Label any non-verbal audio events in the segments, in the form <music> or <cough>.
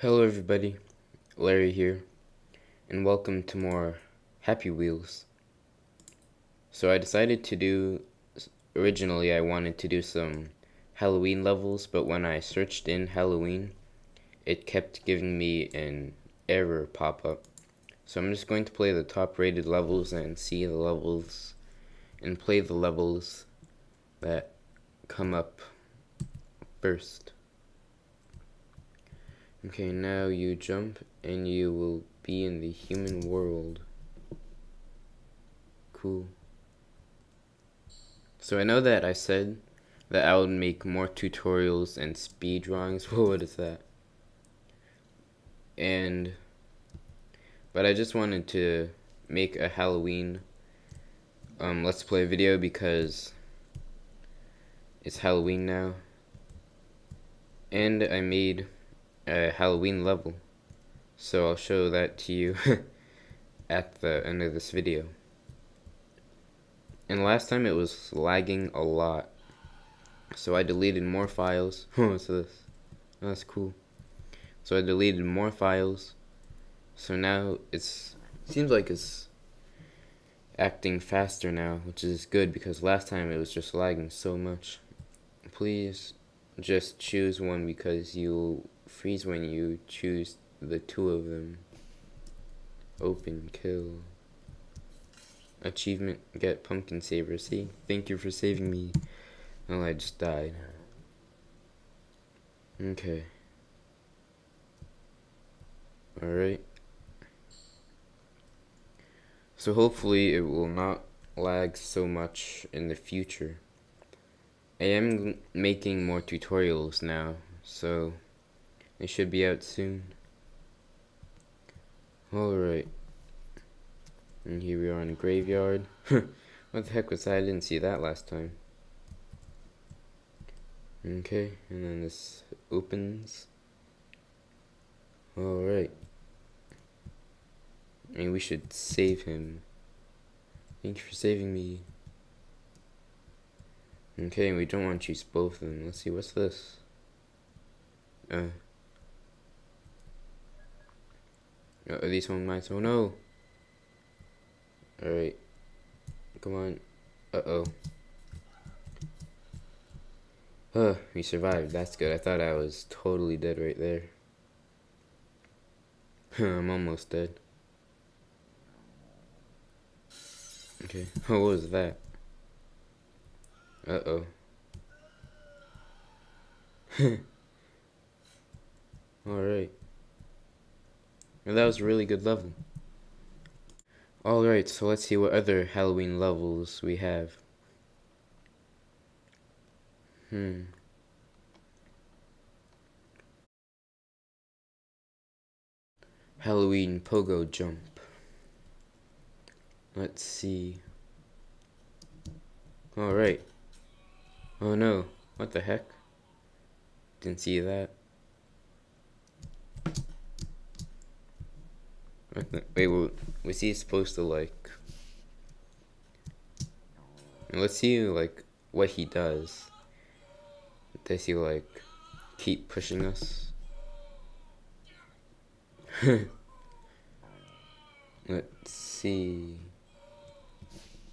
Hello everybody, Larry here, and welcome to more Happy Wheels. So I decided to do, originally I wanted to do some Halloween levels, but when I searched in Halloween, it kept giving me an error pop-up. So I'm just going to play the top rated levels and see the levels, and play the levels that come up first. Okay, now you jump and you will be in the human world. Cool. So I know that I said that I would make more tutorials and speed drawings. <laughs> what is that? And, but I just wanted to make a Halloween um, let's play video because it's Halloween now. And I made a Halloween level. So I'll show that to you <laughs> at the end of this video. And last time it was lagging a lot. So I deleted more files. <laughs> What's this? that's cool. So I deleted more files. So now it's seems like it's acting faster now, which is good because last time it was just lagging so much. Please just choose one because you freeze when you choose the two of them. Open, kill. Achievement, get pumpkin saver. See? Thank you for saving me. Oh, I just died. Okay. Alright. So hopefully it will not lag so much in the future. I am making more tutorials now, so they should be out soon. Alright. And here we are in a graveyard. <laughs> what the heck was that? I didn't see that last time. Okay, and then this opens. Alright. I mean, we should save him. Thank you for saving me. Okay, we don't want to choose both of them. Let's see, what's this? Uh. Uh, are these one mice? Oh no! Alright. Come on. Uh-oh. Huh, we survived. That's good. I thought I was totally dead right there. <laughs> I'm almost dead. Okay. <laughs> what was that? Uh-oh. <laughs> Alright. And that was a really good level. Alright, so let's see what other Halloween levels we have. Hmm. Halloween Pogo Jump. Let's see. Alright. Oh no. What the heck? Didn't see that. Wait, was he supposed to like? Let's see like what he does. Does he like keep pushing us? <laughs> Let's see.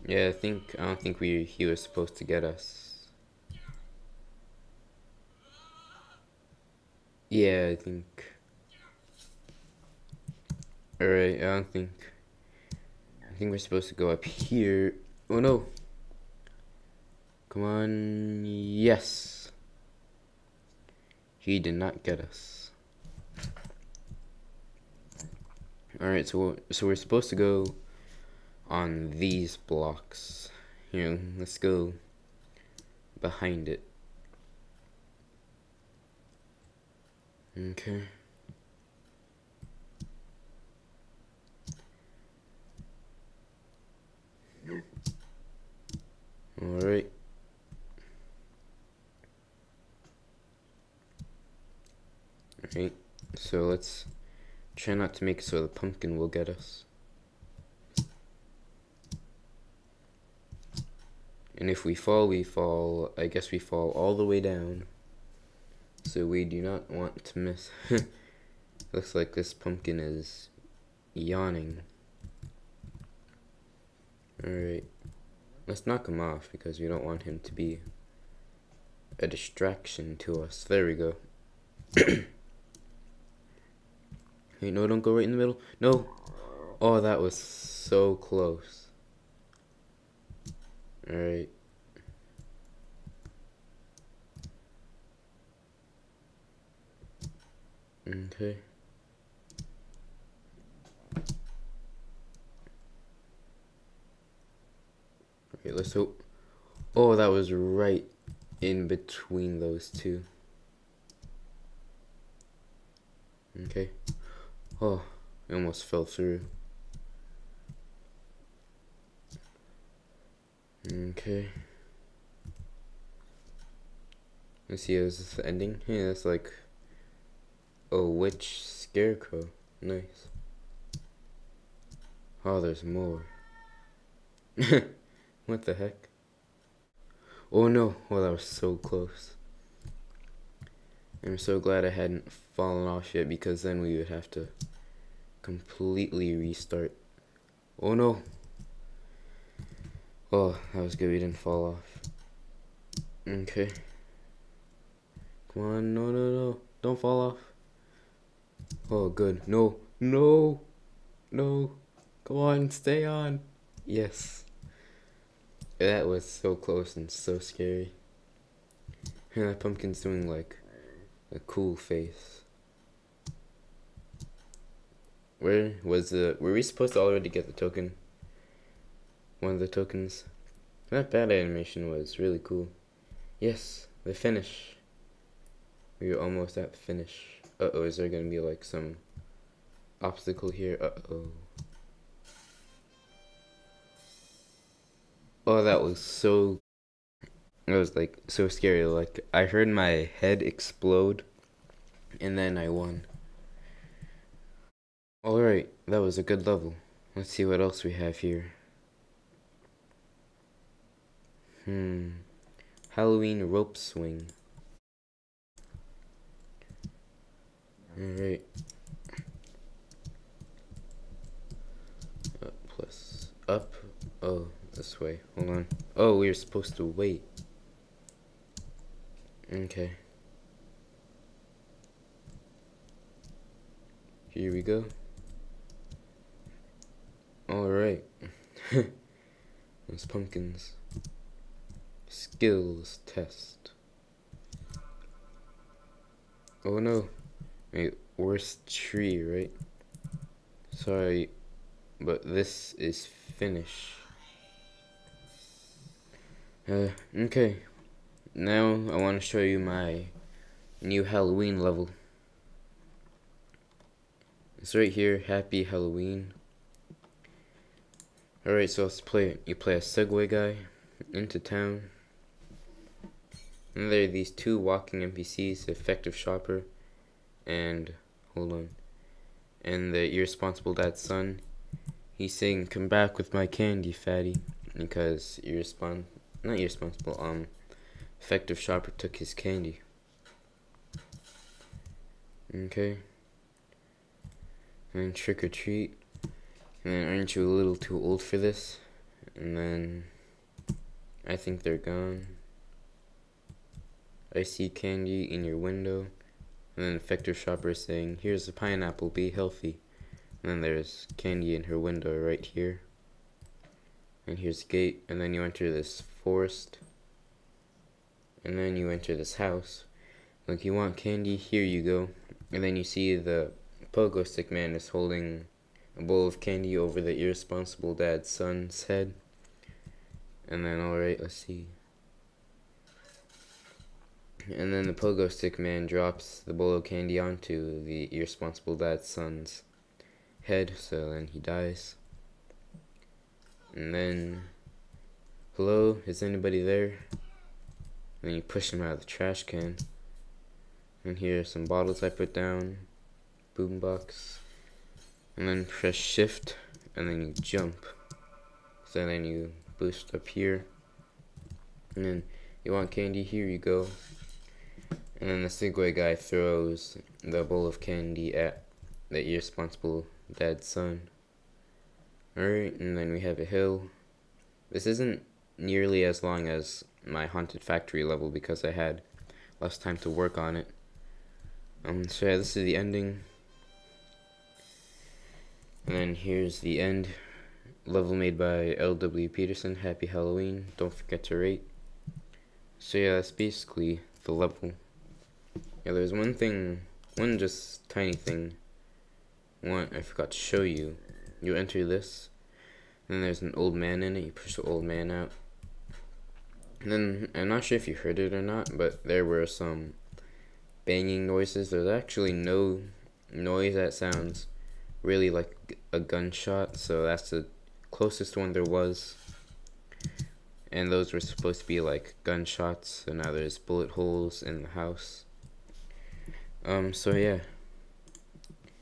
Yeah, I think I don't think we he was supposed to get us. Yeah, I think Alright, I don't think... I think we're supposed to go up here. Oh no! Come on, yes! He did not get us. Alright, so, so we're supposed to go on these blocks. You know, let's go behind it. Okay. Alright. Alright, so let's try not to make it so the pumpkin will get us. And if we fall, we fall, I guess we fall all the way down. So we do not want to miss. <laughs> Looks like this pumpkin is yawning. Alright. Let's knock him off because we don't want him to be a distraction to us. There we go. <coughs> hey, no, don't go right in the middle. No. Oh, that was so close. Alright. Okay. Okay, let's hope. Oh, that was right in between those two. Okay. Oh, I almost fell through. Okay. Let's see, is this the ending? Yeah, that's like a witch scarecrow. Nice. Oh, there's more. <laughs> what the heck? Oh no, well that was so close. I'm so glad I hadn't fallen off yet because then we would have to completely restart. Oh no. Oh, that was good we didn't fall off. Okay. Come on, no, no, no. Don't fall off. Oh, good. No, no, no. Come on, stay on. Yes. That was so close and so scary. And that pumpkin's doing like a cool face. Where was the? Were we supposed to already get the token? One of the tokens. That bad animation was really cool. Yes, the finish. We were almost at the finish. Uh oh, is there gonna be like some obstacle here? Uh oh. Oh, that was so. It was like so scary. Like I heard my head explode, and then I won. Alright, that was a good level. Let's see what else we have here. Hmm. Halloween rope swing. Alright. Uh, plus up. Oh, this way. Hold on. Oh, we are supposed to wait. Okay. Here we go. Alright. <laughs> Those pumpkins. Skills test. Oh no. Wait, worst tree, right? Sorry, but this is finish. Uh, okay. Now I want to show you my new Halloween level. It's right here, Happy Halloween. Alright, so let's play it. You play a Segway guy into town. And there are these two walking NPCs, Effective Shopper and hold on. And the irresponsible dad's son. He's saying, Come back with my candy, fatty. Because irrespon not irresponsible, um Effective Shopper took his candy. Okay. And trick or treat. And then aren't you a little too old for this? And then I think they're gone. I see candy in your window. And then effective shopper is saying, here's a pineapple, be healthy. And then there's candy in her window right here. And here's the gate. And then you enter this forest. And then you enter this house. Like you want candy, here you go. And then you see the pogo stick man is holding a bowl of candy over the irresponsible dad's son's head. And then, alright, let's see. And then the pogo stick man drops the bowl of candy onto the irresponsible dad's son's head, so then he dies. And then, hello, is anybody there? And then you push him out of the trash can. And here are some bottles I put down, boombox and then press shift and then you jump so then you boost up here and then you want candy here you go and then the Segway guy throws the bowl of candy at the irresponsible dad's son. Alright, and then we have a hill. This isn't nearly as long as my haunted factory level because I had less time to work on it. Um, so yeah, this is the ending. And then here's the end. Level made by L.W. Peterson. Happy Halloween. Don't forget to rate. So yeah, that's basically the level. Yeah, there's one thing, one just tiny thing, one I forgot to show you. You enter this, and there's an old man in it. You push the old man out. Then, I'm not sure if you heard it or not, but there were some banging noises. There's actually no noise that sounds really like a gunshot, so that's the closest one there was. And those were supposed to be like gunshots, so now there's bullet holes in the house. Um, so yeah.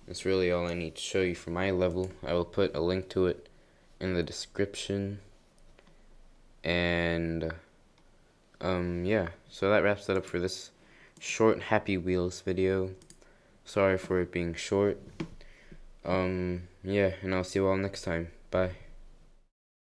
That's really all I need to show you for my level. I will put a link to it in the description. And, um, yeah. So that wraps it up for this short Happy Wheels video. Sorry for it being short. Um, yeah, and I'll see you all next time. Bye.